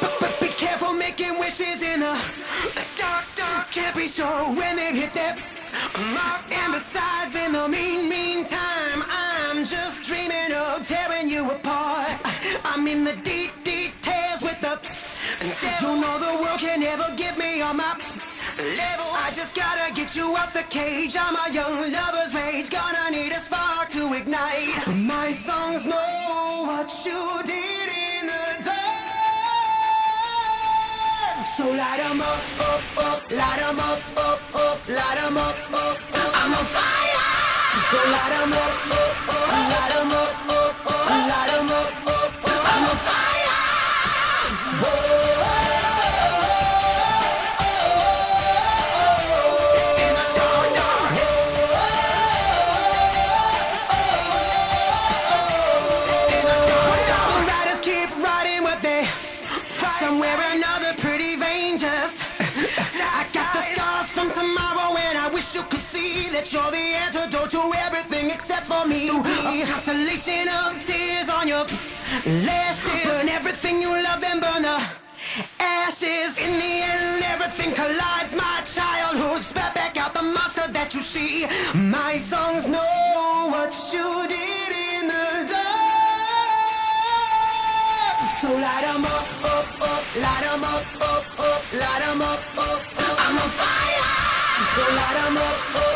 but Be careful making wishes in the dark, dark. Can't be sure when they hit that mark. And besides, in the mean, mean time, I'm just dreaming of tearing you apart. I'm in the deep details with the devil. You know the world can never give me all my level. I just gotta get you out the cage. I'm a young lover's rage. Gonna need a spark to ignite. But my songs know what you did. So light 'em up, up, up, light 'em up, up, up, light 'em up, up, up. I'm on fire. So light 'em up, up, up, light 'em up, up, up, light 'em up, up, up. I'm on fire. The dark, dark. That you're the antidote to everything except for me. A constellation of tears on your lashes burn everything you love then burn the ashes. In the end everything collides. My childhood spat back out the monster that you see. My songs know what you did in the dark. So light 'em up, up, up, light 'em up, up, up, light 'em up, up, up. I'm on fire. So light 'em up, up,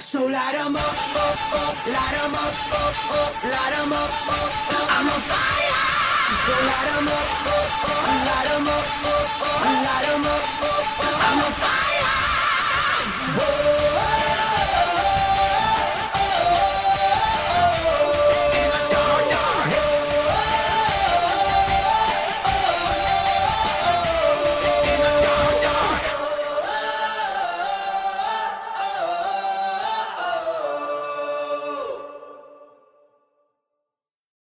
So light 'em up, up, up, light 'em up, up, up, light 'em up, up, up. I'm on fire. So light 'em up, up, up, light 'em up, up, up, light 'em up, up, up. I'm on fire.